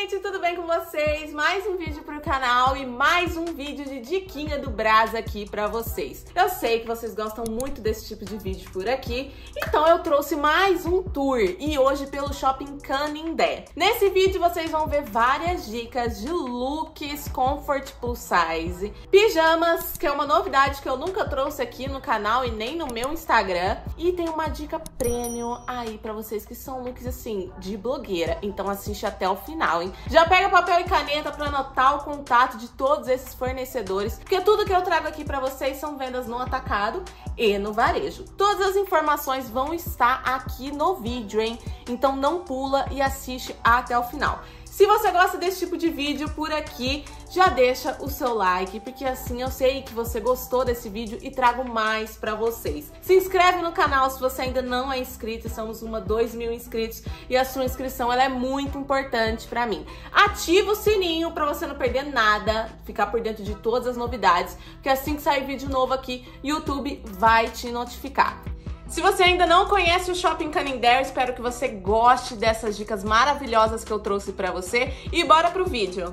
gente, tudo bem com vocês? Mais um vídeo pro canal e mais um vídeo de diquinha do Brás aqui pra vocês. Eu sei que vocês gostam muito desse tipo de vídeo por aqui, então eu trouxe mais um tour e hoje pelo Shopping Canindé. Nesse vídeo vocês vão ver várias dicas de looks comfort plus size, pijamas, que é uma novidade que eu nunca trouxe aqui no canal e nem no meu Instagram, e tem uma dica premium aí pra vocês que são looks assim de blogueira, então assiste até o final, hein? Já pega papel e caneta para anotar o contato de todos esses fornecedores, porque tudo que eu trago aqui para vocês são vendas no atacado e no varejo. Todas as informações vão estar aqui no vídeo, hein? Então não pula e assiste até o final. Se você gosta desse tipo de vídeo por aqui, já deixa o seu like, porque assim eu sei que você gostou desse vídeo e trago mais pra vocês. Se inscreve no canal se você ainda não é inscrito, estamos uma 2 mil inscritos e a sua inscrição ela é muito importante pra mim. Ativa o sininho pra você não perder nada, ficar por dentro de todas as novidades, porque assim que sair vídeo novo aqui, YouTube vai te notificar. Se você ainda não conhece o Shopping Canindé, espero que você goste dessas dicas maravilhosas que eu trouxe pra você. E bora pro vídeo!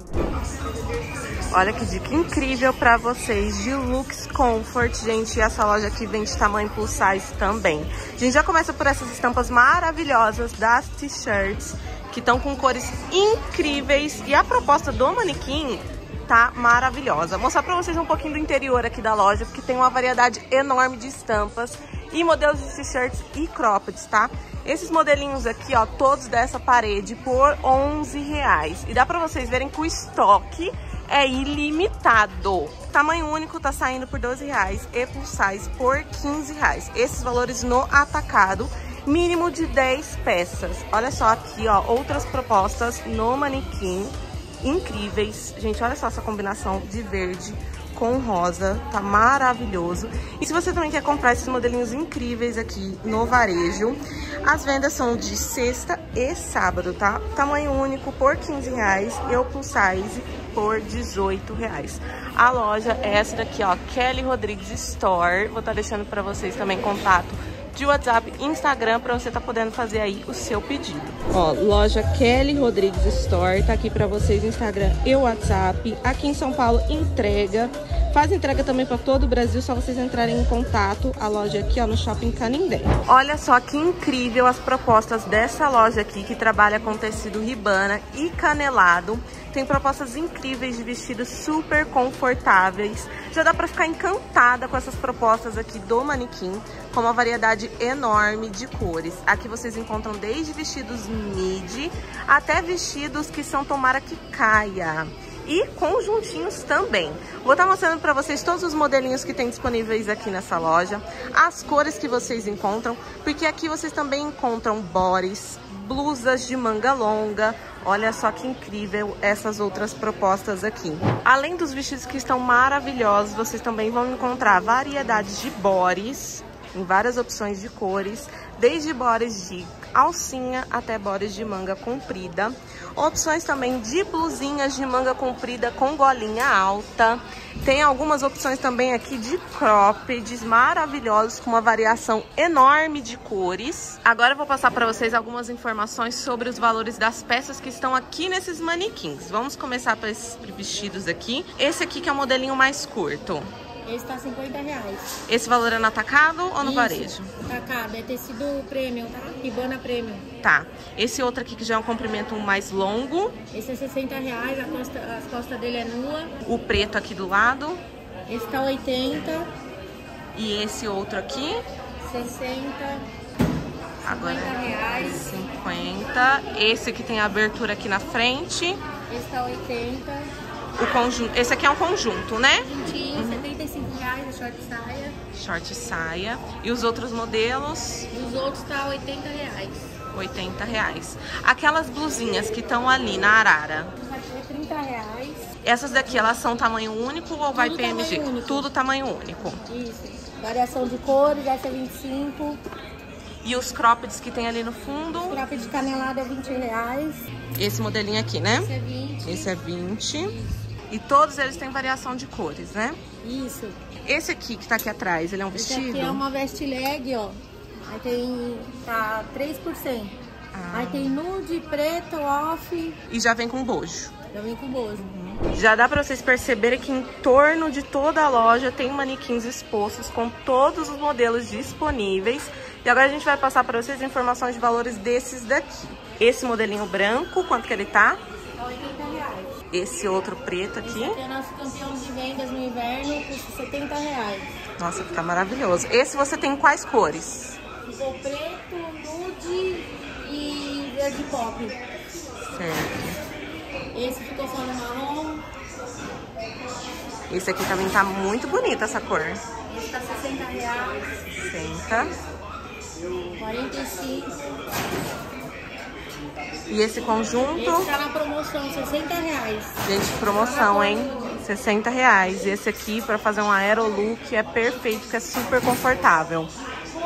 Olha que dica incrível pra vocês de Lux Comfort, gente. E essa loja aqui vende tamanho plus size também. A gente já começa por essas estampas maravilhosas das t-shirts, que estão com cores incríveis. E a proposta do manequim tá maravilhosa. Vou mostrar pra vocês um pouquinho do interior aqui da loja, porque tem uma variedade enorme de estampas e modelos de t-shirts e croppeds, tá? Esses modelinhos aqui, ó, todos dessa parede por 11 reais. E dá pra vocês verem que o estoque é ilimitado. Tamanho único tá saindo por 12 reais e plus size por 15 reais. Esses valores no atacado, mínimo de 10 peças. Olha só aqui, ó, outras propostas no manequim incríveis. Gente, olha só essa combinação de verde com rosa, tá maravilhoso. E se você também quer comprar esses modelinhos incríveis aqui no varejo, as vendas são de sexta e sábado, tá? Tamanho único por 15 reais e o plus size por 18 reais. A loja é essa daqui, ó, Kelly Rodrigues Store. Vou estar tá deixando para vocês também contato de WhatsApp Instagram para você estar tá podendo fazer aí o seu pedido. Ó, loja Kelly Rodrigues Store, tá aqui para vocês Instagram e WhatsApp. Aqui em São Paulo, entrega. Faz entrega também para todo o Brasil, só vocês entrarem em contato. A loja aqui, ó, no Shopping Canindé. Olha só que incrível as propostas dessa loja aqui, que trabalha com tecido ribana e canelado. Tem propostas incríveis de vestidos super confortáveis. Já dá para ficar encantada com essas propostas aqui do manequim, com uma variedade enorme de cores. Aqui vocês encontram desde vestidos midi até vestidos que são tomara que caia e conjuntinhos também. Vou estar mostrando para vocês todos os modelinhos que tem disponíveis aqui nessa loja, as cores que vocês encontram, porque aqui vocês também encontram bodies, blusas de manga longa. Olha só que incrível essas outras propostas aqui. Além dos vestidos que estão maravilhosos, vocês também vão encontrar variedades de bodies, em várias opções de cores, desde bodies de alcinha até bodies de manga comprida. Opções também de blusinhas de manga comprida com golinha alta. Tem algumas opções também aqui de croppeds maravilhosos com uma variação enorme de cores. Agora eu vou passar para vocês algumas informações sobre os valores das peças que estão aqui nesses manequins. Vamos começar pelos vestidos aqui. Esse aqui que é o modelinho mais curto. Esse tá 50 reais. Esse valor é no atacado ou no Isso, varejo? Atacado, é tecido premium, tá? Ribana premium. Tá. Esse outro aqui que já é um comprimento mais longo. Esse é 60 reais, a costa, as costas dele é nua. O preto aqui do lado. Esse tá 80. E esse outro aqui? 60. Agora 50 é reais. 50. Esse que tem a abertura aqui na frente. Esse tá 80. O conjunto. Esse aqui é um conjunto, né? 20 short saia. Short saia. E os outros modelos? Os outros tá 80 reais. 80 reais. Aquelas blusinhas que estão ali na arara? É 30 reais. Essas daqui, elas são tamanho único ou Tudo vai PMG? Tamanho Tudo tamanho único. Isso. Variação de cores, essa é 25. E os croppeds que tem ali no fundo? Os cropped canelada é 20 reais. Esse modelinho aqui, né? Esse é 20. Esse é 20. Isso. E todos eles têm variação de cores, né? Isso. Esse aqui que tá aqui atrás, ele é um vestido? Esse aqui é uma vest leg, ó. Aí tem, tá 3%. Ah. Aí tem nude, preto, off. E já vem com bojo. Já vem com bojo. Já dá pra vocês perceberem que em torno de toda a loja tem manequins expostos com todos os modelos disponíveis. E agora a gente vai passar para vocês informações de valores desses daqui. Esse modelinho branco, quanto que ele tá? 80 reais. Esse outro preto aqui. Esse aqui é nosso campeão de vendas no inverno, custa 70 reais. Nossa, fica maravilhoso. Esse você tem quais cores? Ficou preto, nude e verde pop. Certo. Esse ficou só no marrom. Esse aqui também tá muito bonito, essa cor. Esse tá 60 reais. 60. 45. E esse conjunto? Esse tá na promoção, 60 reais. Gente, promoção, hein? 60 reais. Esse aqui, pra fazer um aerolook, é perfeito, porque é super confortável.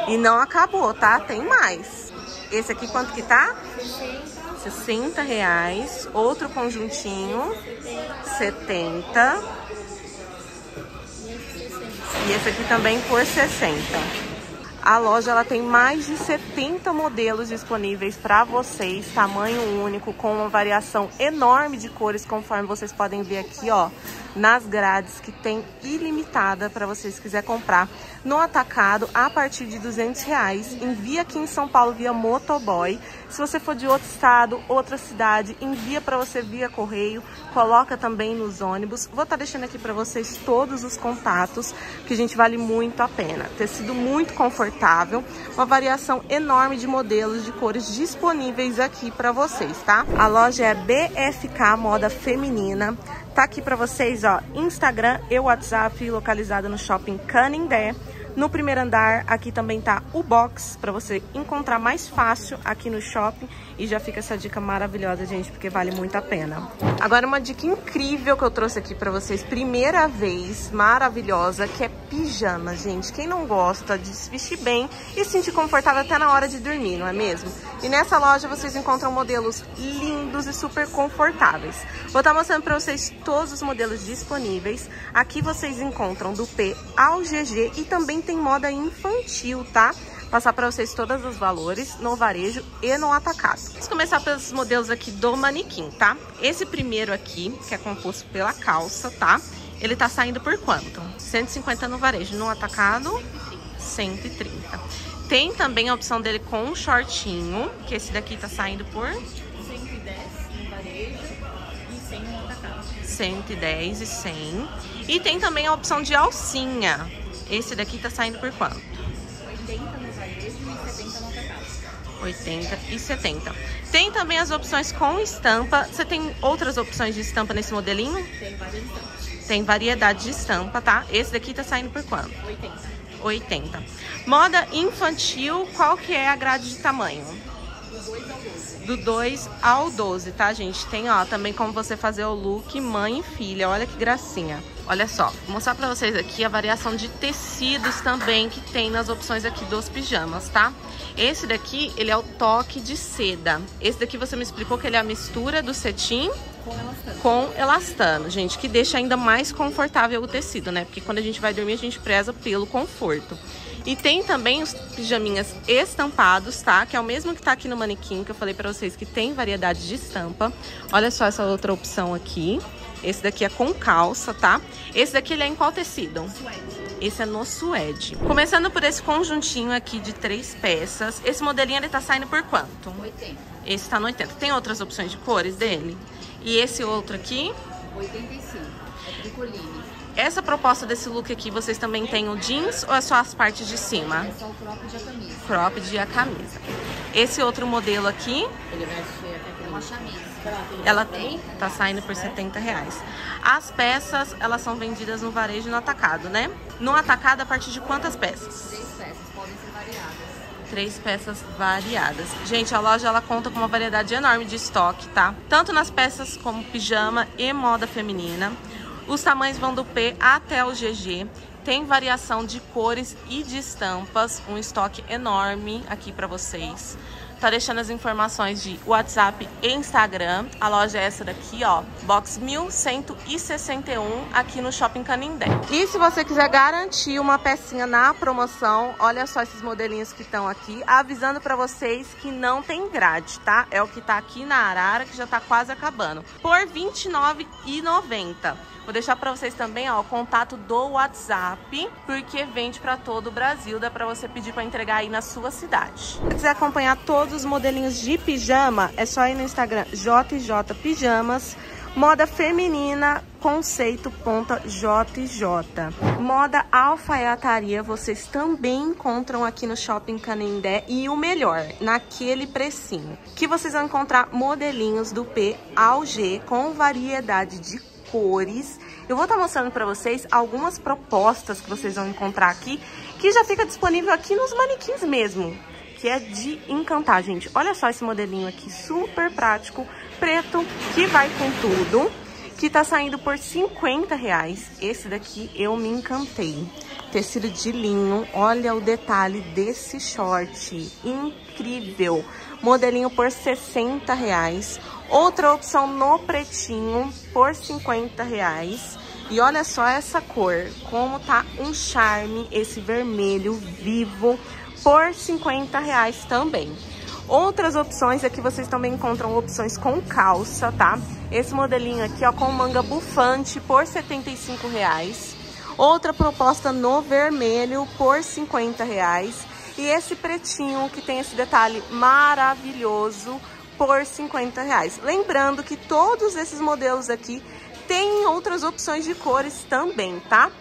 E não acabou, tá? Tem mais. Esse aqui, quanto que tá? 60. 60 reais. Outro conjuntinho, 70. E esse aqui também por 60. A loja ela tem mais de 70 modelos disponíveis para vocês, tamanho único, com uma variação enorme de cores, conforme vocês podem ver aqui, ó, nas grades, que tem ilimitada para vocês quiser comprar no atacado a partir de 200 reais. Envia aqui em São Paulo via motoboy. Se você for de outro estado, outra cidade, envia para você via correio, coloca também nos ônibus. Vou estar tá deixando aqui para vocês todos os contatos, que a gente vale muito a pena. Tecido muito confortável, uma variação enorme de modelos de cores disponíveis aqui para vocês, tá? A loja é BFK Moda Feminina. Tá aqui para vocês, ó, Instagram e WhatsApp localizado no Shopping Canindé. No primeiro andar, aqui também tá o box para você encontrar mais fácil aqui no shopping. E já fica essa dica maravilhosa, gente, porque vale muito a pena. Agora uma dica incrível que eu trouxe aqui para vocês, primeira vez, maravilhosa, que é pijama, gente. Quem não gosta de se vestir bem e se sentir confortável até na hora de dormir, não é mesmo? E nessa loja vocês encontram modelos lindos e super confortáveis. Vou estar mostrando para vocês todos os modelos disponíveis. Aqui vocês encontram do P ao GG e também tem moda infantil, tá? Passar para vocês todos os valores no varejo e no atacado. Vamos começar pelos modelos aqui do manequim, tá? Esse primeiro aqui, que é composto pela calça, tá? Ele tá saindo por quanto? 150 no varejo, no atacado 130. Tem também a opção dele com um shortinho, que esse daqui tá saindo por 110 no varejo e 100 no atacado. 110 e 100. E tem também a opção de alcinha, esse daqui tá saindo por quanto? 80 80 e 70. Tem também as opções com estampa. Você tem outras opções de estampa nesse modelinho? Tem várias estampas. Tem variedade de estampa, tá? Esse daqui tá saindo por quanto? 80. 80. Moda infantil, qual que é a grade de tamanho? Do 2 ao 12, tá, gente? Tem, ó, também como você fazer o look mãe e filha. Olha que gracinha. Olha só, vou mostrar pra vocês aqui a variação de tecidos também que tem nas opções aqui dos pijamas, tá? Esse daqui, ele é o toque de seda. Esse daqui você me explicou que ele é a mistura do cetim com elastano. com elastano, gente, que deixa ainda mais confortável o tecido, né? Porque quando a gente vai dormir, a gente preza pelo conforto. E tem também os pijaminhas estampados, tá? Que é o mesmo que tá aqui no manequim, que eu falei pra vocês que tem variedade de estampa. Olha só essa outra opção aqui. Esse daqui é com calça, tá? Esse daqui ele é em qual tecido? Suede. Esse é no suede. Começando por esse conjuntinho aqui de três peças. Esse modelinho ele tá saindo por quanto? 80. Esse tá no 80. Tem outras opções de cores dele? E esse outro aqui? 85. É tricoline. Essa proposta desse look aqui, vocês também têm o jeans ou é só as partes de cima? É só o cropped e a camisa. Cropped e a camisa. Esse outro modelo aqui, Ele vai ser até uma camisa. ela tá saindo por 70 reais. As peças, elas são vendidas no varejo e no atacado, né? No atacado, a partir de quantas peças? Três peças podem ser variadas. Três peças variadas. Gente, a loja ela conta com uma variedade enorme de estoque, tá? Tanto nas peças como pijama e moda feminina. Os tamanhos vão do P até o GG. Tem variação de cores e de estampas, um estoque enorme aqui para vocês. tá deixando as informações de WhatsApp e Instagram. A loja é essa daqui, ó, box 1161, aqui no Shopping Canindé. E se você quiser garantir uma pecinha na promoção, olha só esses modelinhos que estão aqui, avisando para vocês que não tem grade, tá? É o que tá aqui na Arara, que já tá quase acabando. Por R$ 29,90. Vou deixar para vocês também, ó, o contato do WhatsApp, porque vende para todo o Brasil, dá para você pedir para entregar aí na sua cidade. Se quiser acompanhar todos os modelinhos de pijama, é só ir no Instagram JJ Pijamas. Moda feminina, conceito.jj. Moda alfaiataria, vocês também encontram aqui no Shopping Canindé. E o melhor, naquele precinho, que vocês vão encontrar modelinhos do P ao G com variedade de cores. Eu vou estar tá mostrando para vocês algumas propostas que vocês vão encontrar aqui, que já fica disponível aqui nos manequins mesmo, que é de encantar, gente. Olha só esse modelinho aqui, super prático, preto, que vai com tudo, que tá saindo por 50 reais. Esse daqui eu me encantei. Tecido de linho, olha o detalhe desse short, incrível. Modelinho por 60 reais. Outra opção no pretinho por 50 reais. E olha só essa cor, como tá um charme esse vermelho vivo por 50 reais também. Outras opções aqui vocês também encontram opções com calça, tá? Esse modelinho aqui, ó, com manga bufante por 75 reais. Outra proposta no vermelho por 50 reais. E esse pretinho que tem esse detalhe maravilhoso por 50 reais. Lembrando que todos esses modelos aqui têm outras opções de cores também, tá?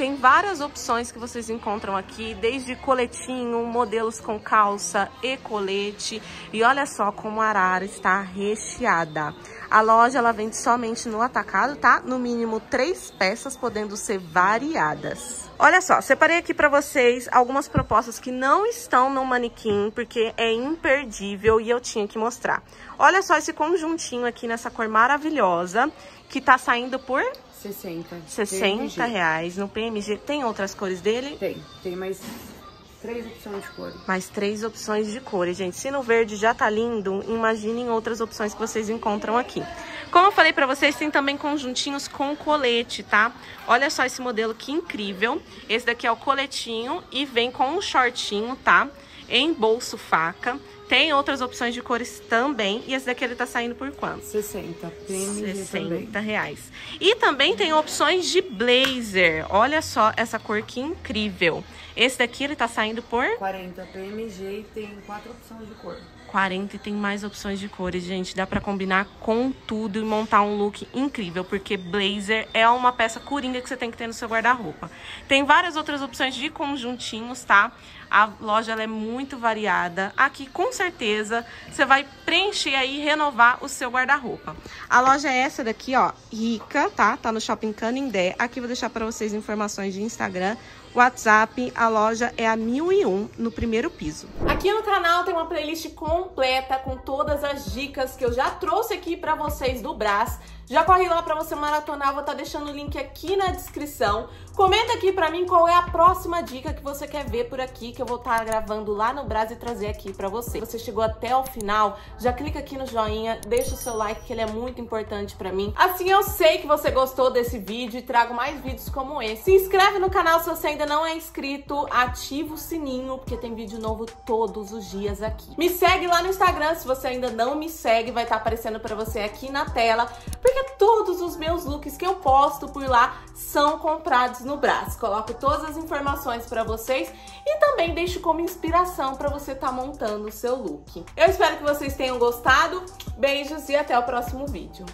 Tem várias opções que vocês encontram aqui, desde coletinho, modelos com calça e colete. E olha só como a arara está recheada. A loja ela vende somente no atacado, tá? No mínimo três peças, podendo ser variadas. Olha só, separei aqui para vocês algumas propostas que não estão no manequim, porque é imperdível e eu tinha que mostrar. Olha só esse conjuntinho aqui nessa cor maravilhosa, que tá saindo por 60. 60 reais no PMG. Tem outras cores dele? Tem. Tem mais três opções de cores. Mais três opções de cores, gente. Se no verde já tá lindo, imaginem outras opções que vocês encontram aqui. Como eu falei pra vocês, tem também conjuntinhos com colete, tá? Olha só esse modelo que incrível. Esse daqui é o coletinho e vem com um shortinho, tá? Em bolso faca. Tem outras opções de cores também. E esse daqui ele tá saindo por quanto? 60. PMG 60 também. reais. E também tem opções de blazer. Olha só essa cor que incrível. Esse daqui ele tá saindo por... 40 PMG e tem quatro opções de cor. 40 e tem mais opções de cores, gente. Dá pra combinar com tudo e montar um look incrível, porque blazer é uma peça coringa que você tem que ter no seu guarda-roupa. Tem várias outras opções de conjuntinhos, tá? A loja é muito variada. Aqui, com certeza, você vai preencher aí e renovar o seu guarda-roupa. A loja é essa daqui, ó, rica, tá? Tá no Shopping Canindé. Aqui vou deixar para vocês informações de Instagram, WhatsApp, a loja é a 1001 no primeiro piso. Aqui no canal tem uma playlist completa com todas as dicas que eu já trouxe aqui para vocês do Brás. Já corre lá para você maratonar, vou estar tá deixando o link aqui na descrição. Comenta aqui para mim qual é a próxima dica que você quer ver por aqui, que eu vou estar tá gravando lá no Brás e trazer aqui para você. Se você chegou até o final, já clica aqui no joinha, deixa o seu like que ele é muito importante para mim. Assim eu sei que você gostou desse vídeo e trago mais vídeos como esse. Se inscreve no canal se você ainda não é inscrito, ativa o sininho, porque tem vídeo novo todos os dias aqui. Me segue lá no Instagram se você ainda não me segue, vai estar tá aparecendo para você aqui na tela, porque porque todos os meus looks que eu posto por lá são comprados no Brás. Coloco todas as informações para vocês e também deixo como inspiração para você estar tá montando o seu look. Eu espero que vocês tenham gostado. Beijos e até o próximo vídeo.